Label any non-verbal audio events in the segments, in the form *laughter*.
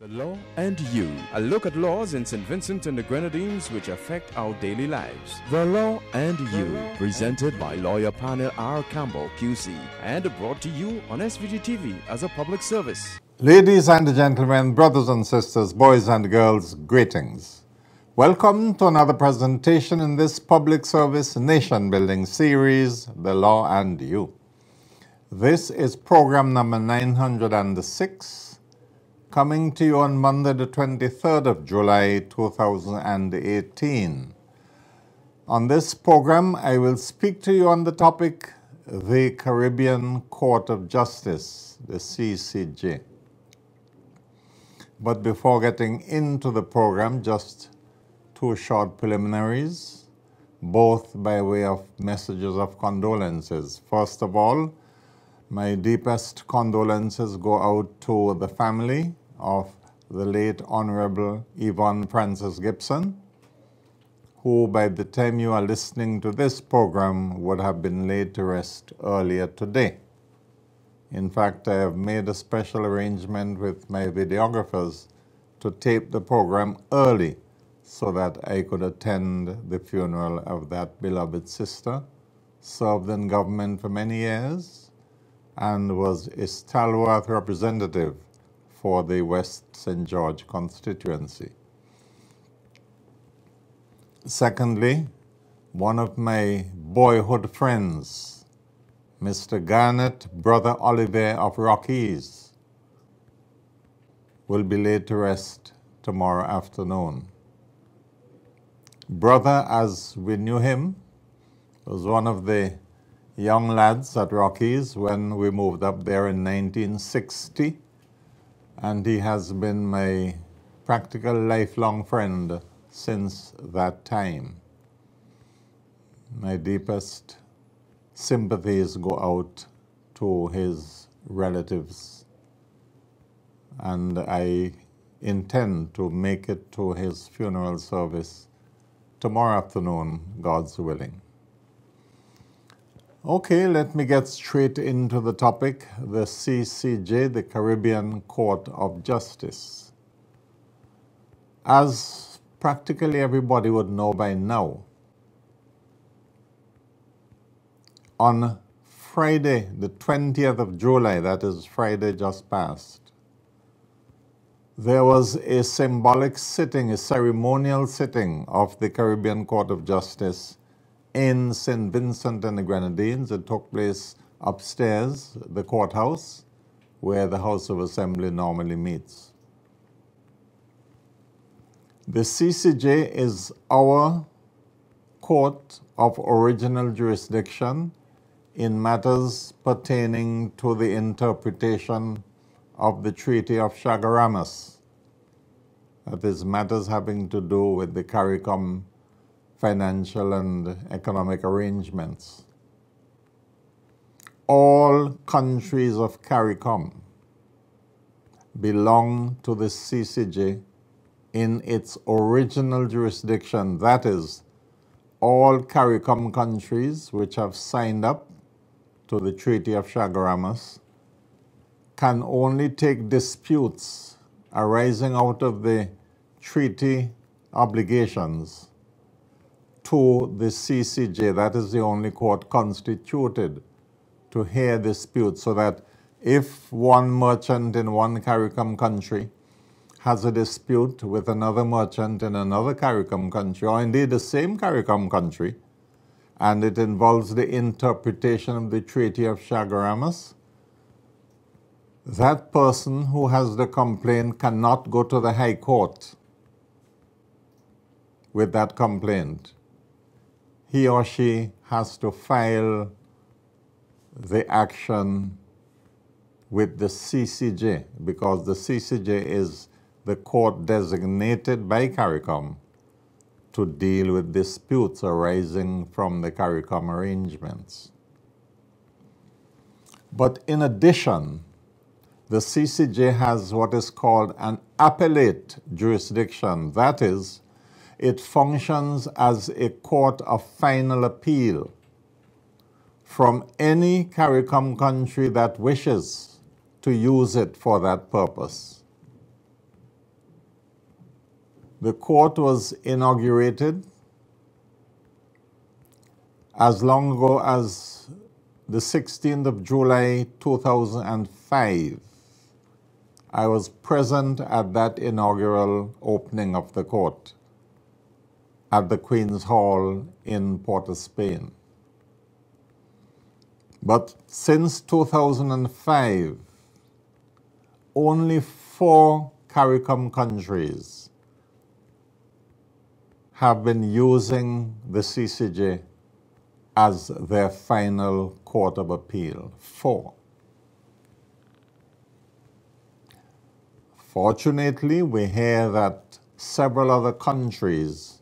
The Law and You. A look at laws in St. Vincent and the Grenadines which affect our daily lives. The Law and You. Presented by lawyer Parnel R. Campbell, QC. And brought to you on SVG TV as a public service. Ladies and gentlemen, brothers and sisters, boys and girls, greetings. Welcome to another presentation in this public service nation building series, The Law and You. This is program number 906 coming to you on Monday, the 23rd of July 2018. On this program, I will speak to you on the topic the Caribbean Court of Justice, the CCJ. But before getting into the program, just two short preliminaries, both by way of messages of condolences. First of all, my deepest condolences go out to the family of the late Honorable Yvonne Francis Gibson, who by the time you are listening to this program would have been laid to rest earlier today. In fact, I have made a special arrangement with my videographers to tape the program early so that I could attend the funeral of that beloved sister, served in government for many years, and was a stalwart representative for the West St. George constituency. Secondly, one of my boyhood friends, Mr. Garnet Brother Oliver of Rockies, will be laid to rest tomorrow afternoon. Brother, as we knew him, was one of the young lads at Rockies when we moved up there in 1960 and he has been my practical lifelong friend since that time. My deepest sympathies go out to his relatives, and I intend to make it to his funeral service tomorrow afternoon, God's willing. Okay, let me get straight into the topic the CCJ, the Caribbean Court of Justice. As practically everybody would know by now, on Friday, the 20th of July, that is Friday just past, there was a symbolic sitting, a ceremonial sitting of the Caribbean Court of Justice in St. Vincent and the Grenadines. It took place upstairs, the courthouse, where the House of Assembly normally meets. The CCJ is our court of original jurisdiction in matters pertaining to the interpretation of the Treaty of Chaguaramas. That is, matters having to do with the CARICOM financial and economic arrangements. All countries of CARICOM belong to the CCJ in its original jurisdiction. That is, all CARICOM countries which have signed up to the Treaty of Chaguaramas can only take disputes arising out of the treaty obligations to the CCJ, that is the only court constituted to hear disputes, so that if one merchant in one CARICOM country has a dispute with another merchant in another CARICOM country, or indeed the same CARICOM country, and it involves the interpretation of the Treaty of Chaguaramas, that person who has the complaint cannot go to the High Court with that complaint he or she has to file the action with the CCJ because the CCJ is the court designated by CARICOM to deal with disputes arising from the CARICOM arrangements. But in addition, the CCJ has what is called an appellate jurisdiction. That is, it functions as a court of final appeal from any CARICOM country that wishes to use it for that purpose. The court was inaugurated as long ago as the 16th of July 2005. I was present at that inaugural opening of the court at the Queen's Hall in Port of Spain. But since 2005, only four CARICOM countries have been using the CCJ as their final court of appeal. Four. Fortunately, we hear that several other countries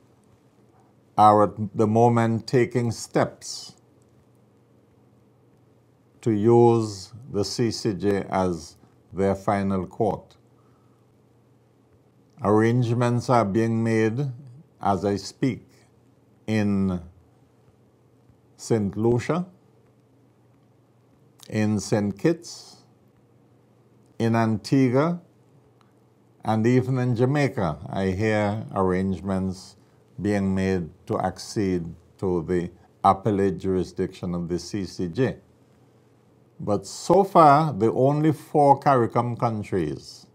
are at the moment taking steps to use the CCJ as their final court. Arrangements are being made as I speak in St. Lucia, in St. Kitts, in Antigua, and even in Jamaica. I hear arrangements being made to accede to the appellate jurisdiction of the CCJ. But so far, the only four CARICOM countries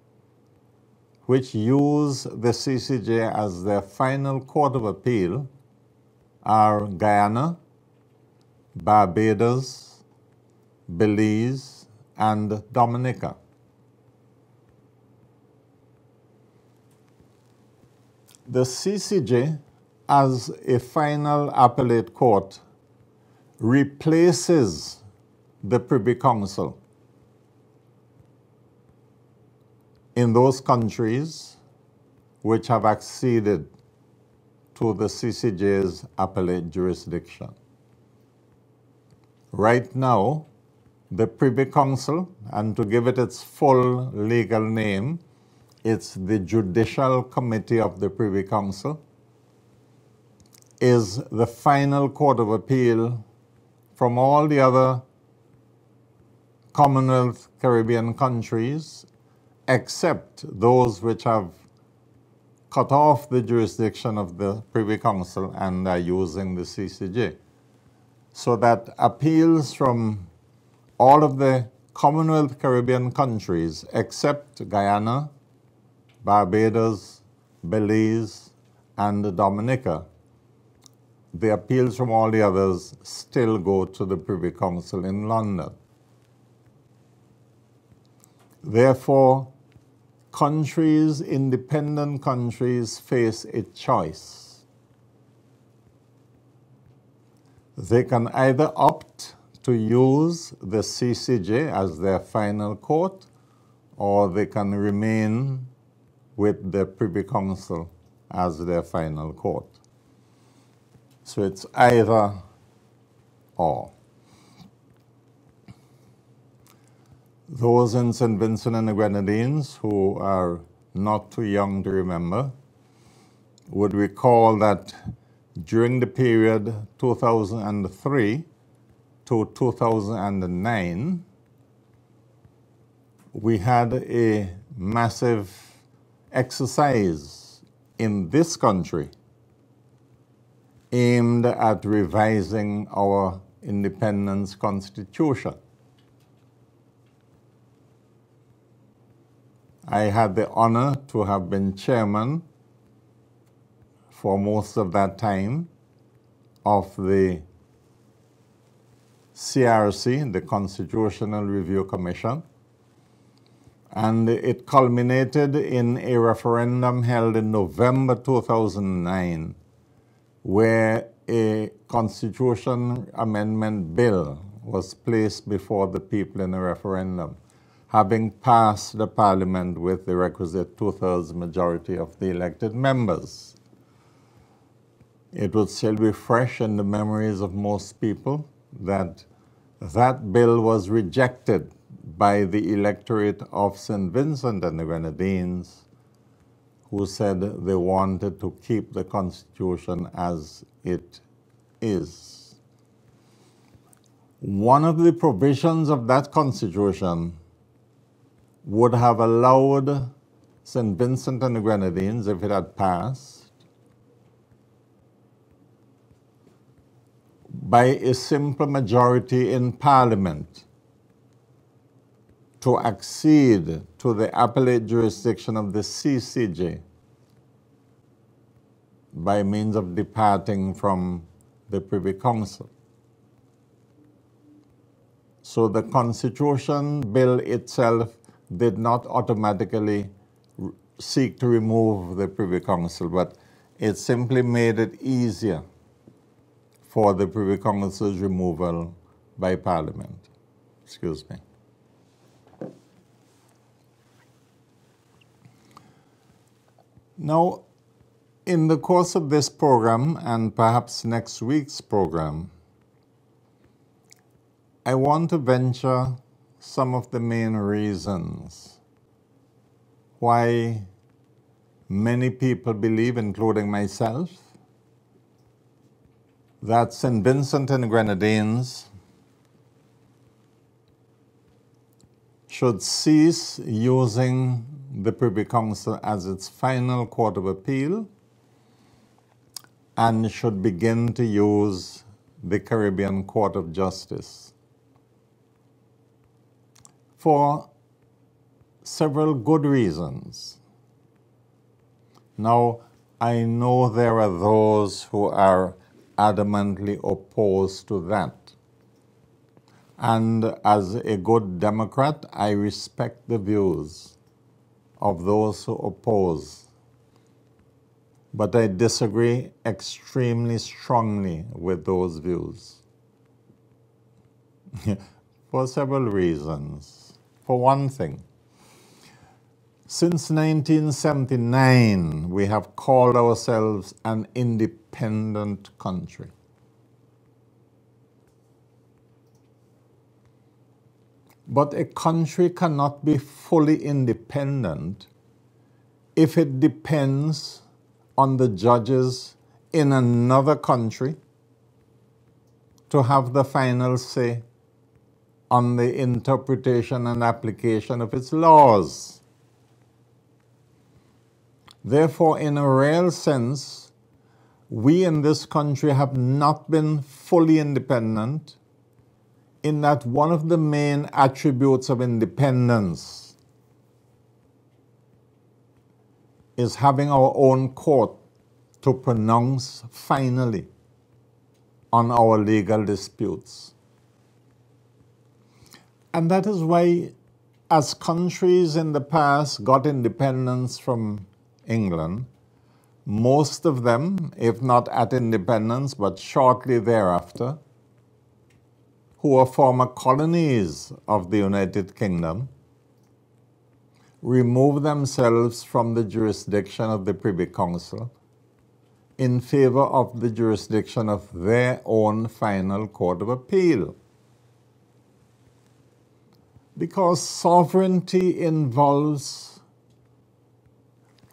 which use the CCJ as their final court of appeal are Guyana, Barbados, Belize, and Dominica. The CCJ as a final appellate court replaces the Privy Council in those countries which have acceded to the CCJ's appellate jurisdiction. Right now, the Privy Council, and to give it its full legal name, it's the Judicial Committee of the Privy Council, is the final court of appeal from all the other Commonwealth Caribbean countries, except those which have cut off the jurisdiction of the Privy Council and are using the CCJ. So that appeals from all of the Commonwealth Caribbean countries, except Guyana, Barbados, Belize, and Dominica, the appeals from all the others still go to the Privy Council in London. Therefore, countries, independent countries, face a choice. They can either opt to use the CCJ as their final court, or they can remain with the Privy Council as their final court. So it's either or. Those in St. Vincent and the Grenadines who are not too young to remember would recall that during the period 2003 to 2009, we had a massive exercise in this country aimed at revising our independence constitution. I had the honor to have been chairman for most of that time of the CRC, the Constitutional Review Commission, and it culminated in a referendum held in November 2009 where a constitution amendment bill was placed before the people in a referendum having passed the parliament with the requisite two-thirds majority of the elected members. It would still be fresh in the memories of most people that that bill was rejected by the electorate of St. Vincent and the Grenadines, who said they wanted to keep the Constitution as it is. One of the provisions of that Constitution would have allowed St. Vincent and the Grenadines, if it had passed, by a simple majority in Parliament to accede to the appellate jurisdiction of the CCJ by means of departing from the Privy Council. So the Constitution Bill itself did not automatically seek to remove the Privy Council, but it simply made it easier for the Privy Council's removal by Parliament. Excuse me. Now, in the course of this program and perhaps next week's program, I want to venture some of the main reasons why many people believe, including myself, that St. Vincent and the Grenadines should cease using the Privy Council as its final court of appeal and should begin to use the Caribbean Court of Justice for several good reasons. Now, I know there are those who are adamantly opposed to that. And as a good Democrat, I respect the views of those who oppose. But I disagree extremely strongly with those views *laughs* for several reasons. For one thing, since 1979, we have called ourselves an independent country. But a country cannot be fully independent if it depends on the judges in another country to have the final say on the interpretation and application of its laws. Therefore, in a real sense, we in this country have not been fully independent in that one of the main attributes of independence is having our own court to pronounce finally on our legal disputes. And that is why, as countries in the past got independence from England, most of them, if not at independence, but shortly thereafter, who were former colonies of the United Kingdom, remove themselves from the jurisdiction of the Privy Council in favor of the jurisdiction of their own final court of appeal because sovereignty involves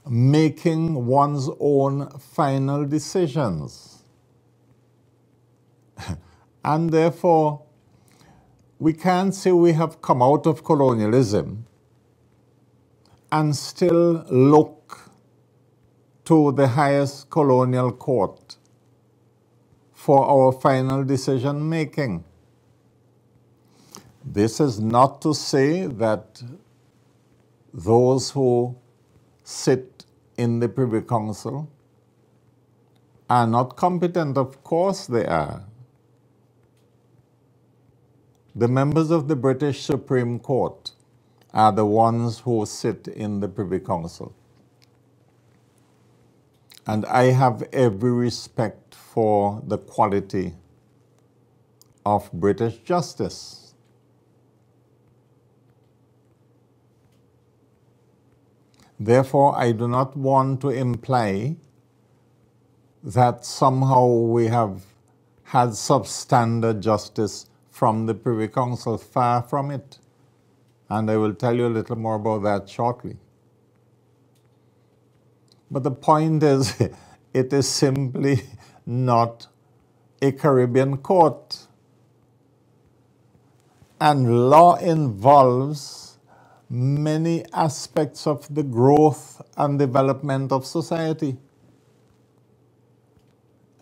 making one's own final decisions. *laughs* and therefore, we can't say we have come out of colonialism and still look to the highest colonial court for our final decision making. This is not to say that those who sit in the Privy Council are not competent. Of course they are. The members of the British Supreme Court are the ones who sit in the Privy Council. And I have every respect for the quality of British justice. Therefore, I do not want to imply that somehow we have had substandard justice from the Privy Council. Far from it. And I will tell you a little more about that shortly. But the point is, *laughs* it is simply *laughs* not a Caribbean court. And law involves many aspects of the growth and development of society.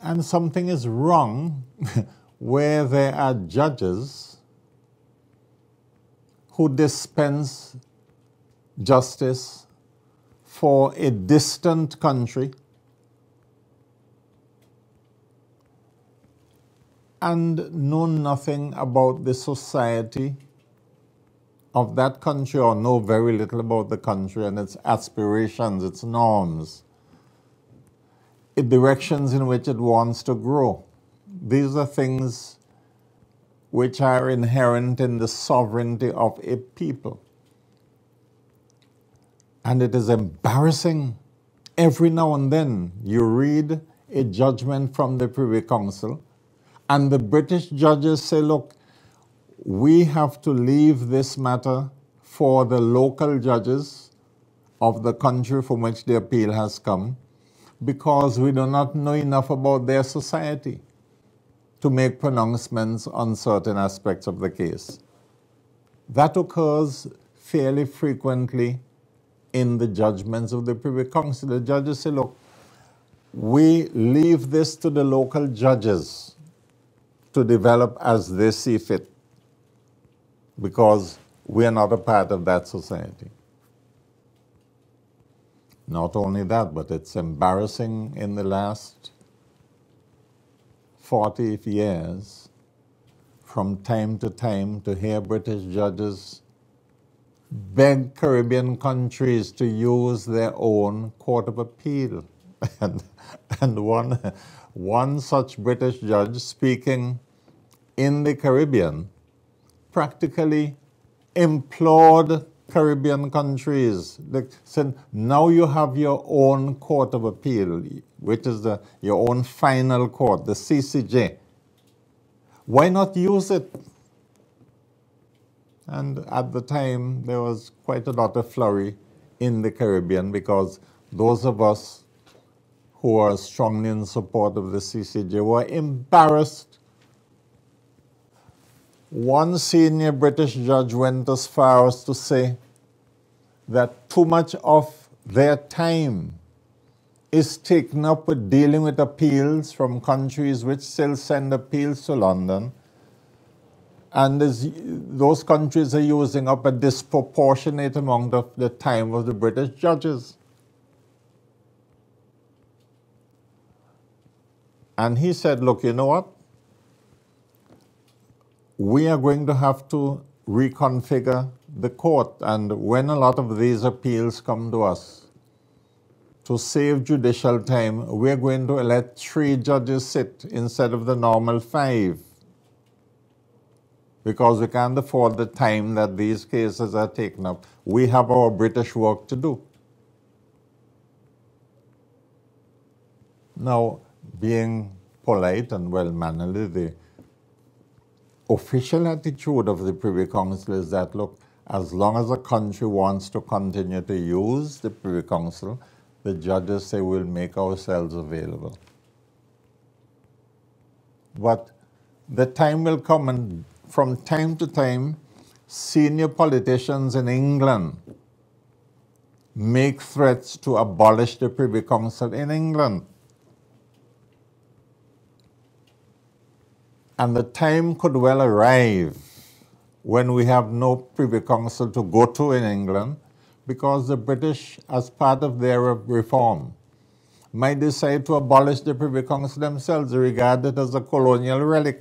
And something is wrong *laughs* where there are judges who dispense justice for a distant country and know nothing about the society of that country or know very little about the country and its aspirations, its norms, its directions in which it wants to grow. These are things which are inherent in the sovereignty of a people. And it is embarrassing. Every now and then you read a judgment from the Privy Council, and the British judges say, look, we have to leave this matter for the local judges of the country from which the appeal has come because we do not know enough about their society to make pronouncements on certain aspects of the case. That occurs fairly frequently in the judgments of the Privy Council. The judges say, look, we leave this to the local judges to develop as they see fit because we are not a part of that society. Not only that, but it's embarrassing in the last 40 years from time to time to hear British judges beg Caribbean countries to use their own court of appeal. *laughs* and, and one, one such British judge speaking in the Caribbean practically implored Caribbean countries. They said, now you have your own court of appeal, which is the, your own final court, the CCJ. Why not use it? And at the time, there was quite a lot of flurry in the Caribbean because those of us who are strongly in support of the CCJ were embarrassed one senior British judge went as far as to say that too much of their time is taken up with dealing with appeals from countries which still send appeals to London. And those countries are using up a disproportionate amount of the time of the British judges. And he said, Look, you know what? We are going to have to reconfigure the court. And when a lot of these appeals come to us, to save judicial time, we're going to let three judges sit instead of the normal five because we can't afford the time that these cases are taken up. We have our British work to do. Now, being polite and well mannerly, the official attitude of the Privy Council is that, look, as long as a country wants to continue to use the Privy Council, the judges say we'll make ourselves available. But the time will come, and from time to time, senior politicians in England make threats to abolish the Privy Council in England. And the time could well arrive when we have no Privy Council to go to in England because the British, as part of their reform, might decide to abolish the Privy Council themselves, regard it as a colonial relic.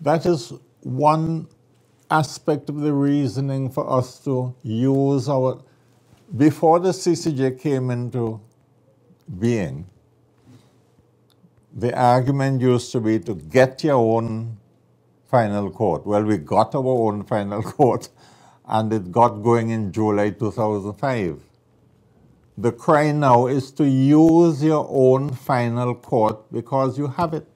That is one aspect of the reasoning for us to use our before the CCJ came into being, the argument used to be to get your own final court. Well, we got our own *laughs* final court, and it got going in July 2005. The cry now is to use your own final court because you have it.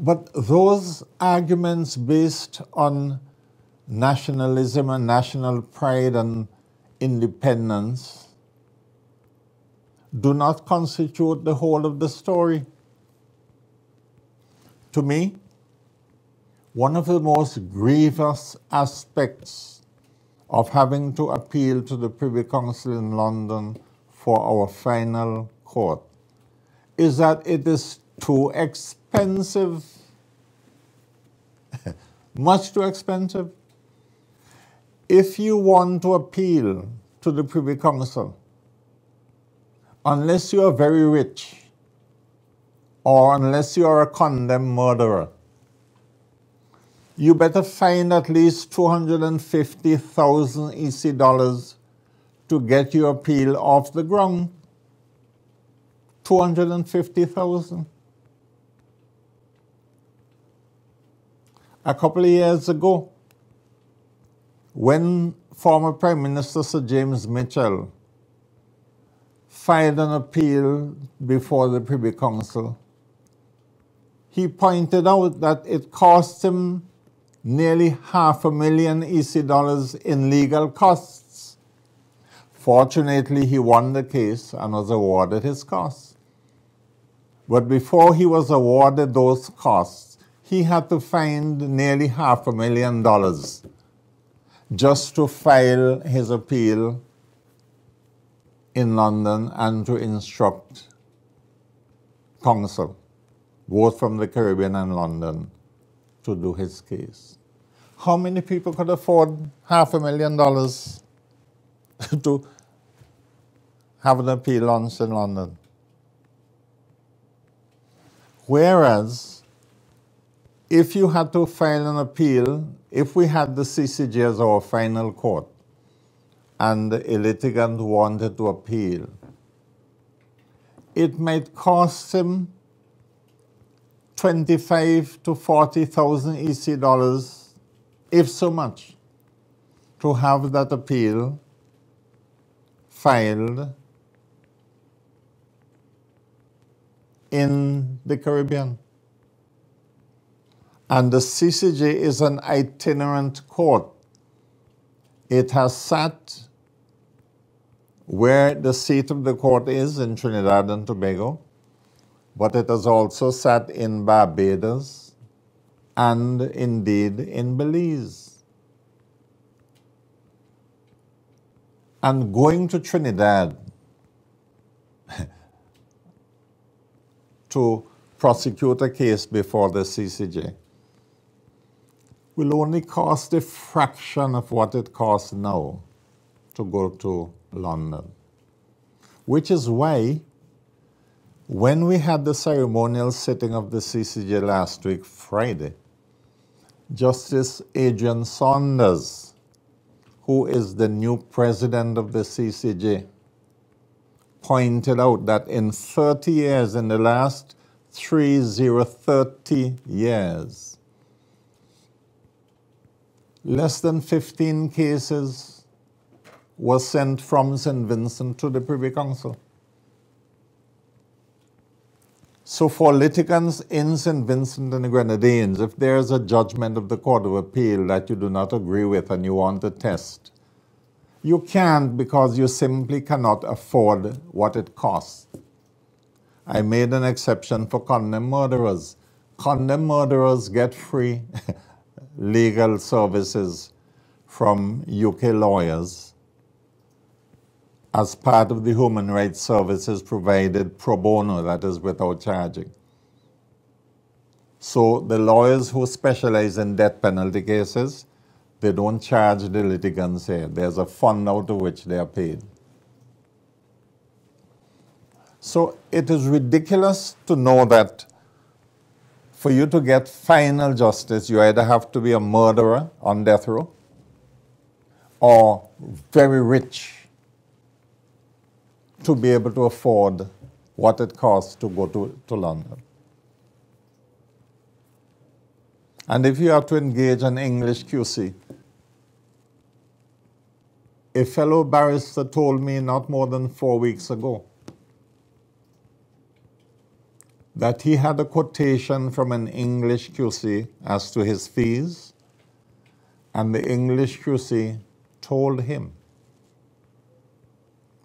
But those arguments based on nationalism and national pride and independence do not constitute the whole of the story. To me, one of the most grievous aspects of having to appeal to the Privy Council in London for our final court is that it is too expensive, *laughs* much too expensive. If you want to appeal to the Privy Council, unless you are very rich or unless you are a condemned murderer, you better find at least 250,000 EC dollars to get your appeal off the ground. 250,000. A couple of years ago, when former Prime Minister Sir James Mitchell filed an appeal before the Privy Council, he pointed out that it cost him nearly half a million EC dollars in legal costs. Fortunately, he won the case and was awarded his costs. But before he was awarded those costs, he had to find nearly half a million dollars just to file his appeal in London and to instruct counsel, both from the Caribbean and London, to do his case. How many people could afford half a million dollars *laughs* to have an appeal launched in London? Whereas, if you had to file an appeal, if we had the CCJ as our final court, and a litigant wanted to appeal, it might cost him 25 to 40,000 EC dollars, if so much, to have that appeal filed in the Caribbean. And the CCJ is an itinerant court. It has sat where the seat of the court is in Trinidad and Tobago but it has also sat in Barbados and indeed in Belize. And going to Trinidad *laughs* to prosecute a case before the CCJ will only cost a fraction of what it costs now to go to London. Which is why when we had the ceremonial sitting of the CCJ last week, Friday, Justice Adrian Saunders, who is the new president of the CCJ, pointed out that in 30 years, in the last 3030 years, less than 15 cases were sent from St. Vincent to the Privy Council. So for litigants in St. Vincent and the Grenadines, if there's a judgment of the Court of Appeal that you do not agree with and you want to test, you can't because you simply cannot afford what it costs. I made an exception for condemned murderers. Condemned murderers get free *laughs* legal services from UK lawyers as part of the human rights services provided pro bono, that is without charging. So the lawyers who specialize in death penalty cases, they don't charge the litigants here. There's a fund out of which they are paid. So it is ridiculous to know that for you to get final justice, you either have to be a murderer on death row or very rich to be able to afford what it costs to go to, to London. And if you have to engage an English QC, a fellow barrister told me not more than four weeks ago that he had a quotation from an English QC as to his fees, and the English QC told him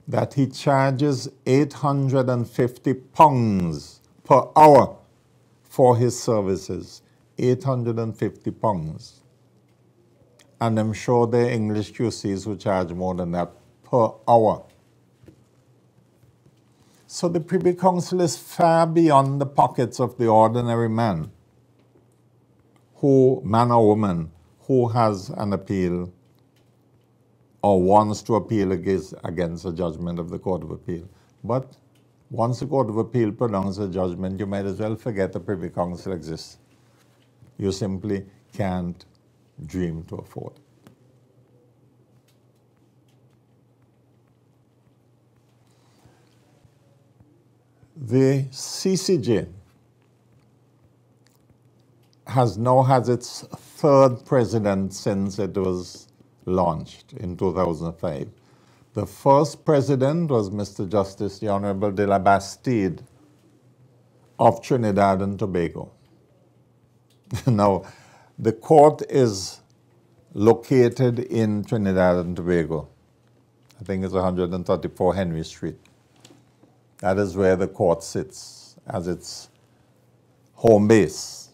that he charges 850 pounds per hour for his services. 850 pounds. And I'm sure there are English QCs who charge more than that per hour. So the Privy Council is far beyond the pockets of the ordinary man, who, man or woman, who has an appeal or wants to appeal against, against a judgment of the Court of Appeal. But once the Court of Appeal pronounces a judgment, you might as well forget the Privy Council exists. You simply can't dream to afford. The CCJ has now has its third president since it was launched in 2005. The first president was Mr. Justice the Honorable de la Bastide of Trinidad and Tobago. *laughs* now, the court is located in Trinidad and Tobago. I think it's 134 Henry Street. That is where the court sits as its home base.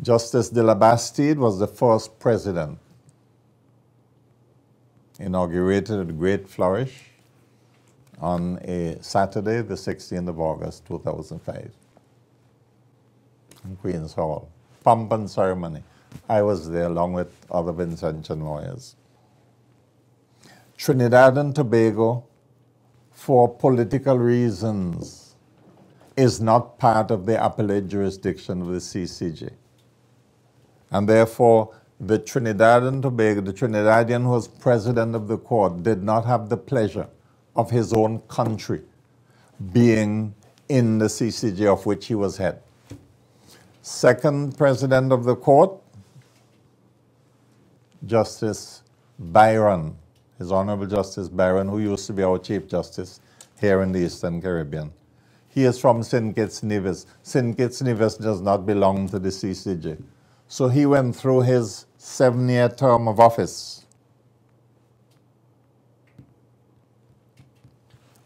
Justice de la Bastide was the first president, inaugurated with great flourish on a Saturday, the 16th of August, 2005, in Queen's Hall. Pomp and ceremony. I was there along with other Vincentian lawyers. Trinidad and Tobago, for political reasons, is not part of the appellate jurisdiction of the CCJ. And therefore, the Trinidad and Tobago, the Trinidadian who was president of the court, did not have the pleasure of his own country being in the CCJ of which he was head. Second president of the court, Justice Byron, His Honorable Justice Byron, who used to be our Chief Justice here in the Eastern Caribbean. He is from St. Kitts Nevis. St. Kitts Nevis does not belong to the CCJ. So he went through his seven year term of office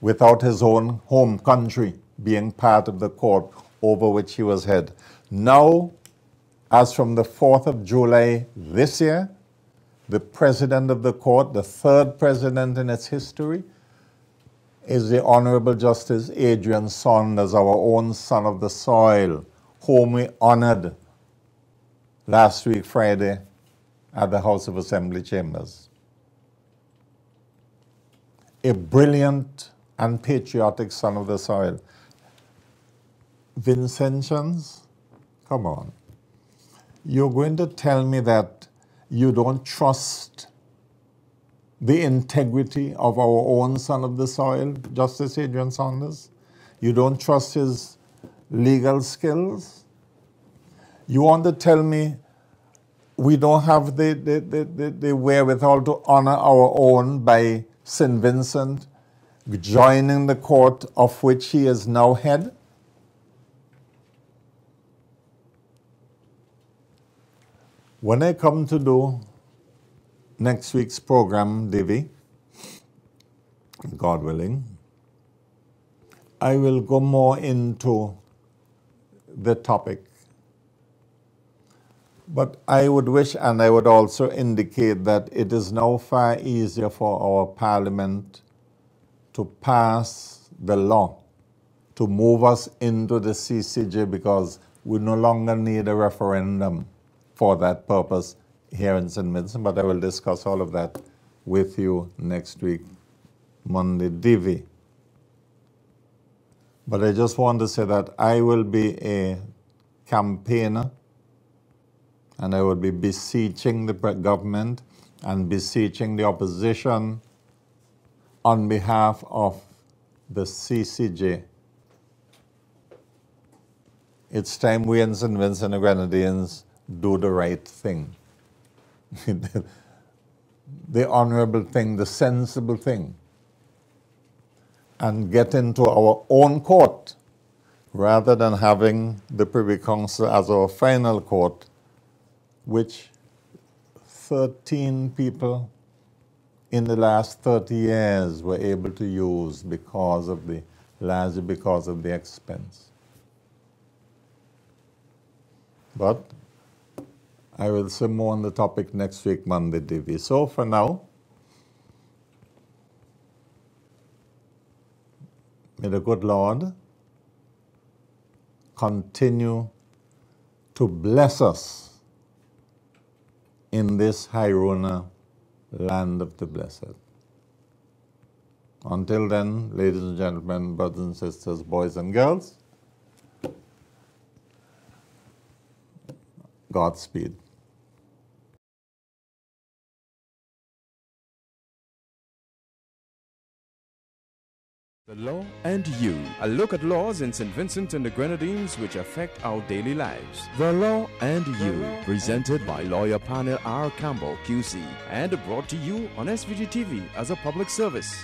without his own home country being part of the court over which he was head. Now, as from the 4th of July this year, the president of the court, the third president in its history, is the Honorable Justice Adrian Saunders, our own son of the soil, whom we honored last week, Friday, at the House of Assembly chambers. A brilliant and patriotic son of the soil. Vincentians, come on. You're going to tell me that you don't trust the integrity of our own son of the soil, Justice Adrian Saunders? You don't trust his legal skills? You want to tell me we don't have the, the, the, the, the wherewithal to honor our own by St. Vincent joining the court of which he is now head? When I come to do next week's program, Divi, God willing, I will go more into the topic. But I would wish and I would also indicate that it is now far easier for our parliament to pass the law to move us into the CCJ because we no longer need a referendum for that purpose here in St. Vincent. But I will discuss all of that with you next week, Monday, Divi. But I just want to say that I will be a campaigner and I will be beseeching the government and beseeching the opposition on behalf of the CCJ. It's time we in St. Vincent and Grenadines do the right thing. *laughs* the honorable thing, the sensible thing, and get into our own court rather than having the Privy Council as our final court which 13 people in the last 30 years were able to use because of the largely because of the expense. But I will say more on the topic next week, Monday, Divi. So for now, may the good Lord continue to bless us in this Hairouna land of the blessed. Until then, ladies and gentlemen, brothers and sisters, boys and girls, Godspeed. The Law and You. A look at laws in St. Vincent and the Grenadines which affect our daily lives. The Law and You. Presented by lawyer Parnel R. Campbell, QC. And brought to you on SVG TV as a public service.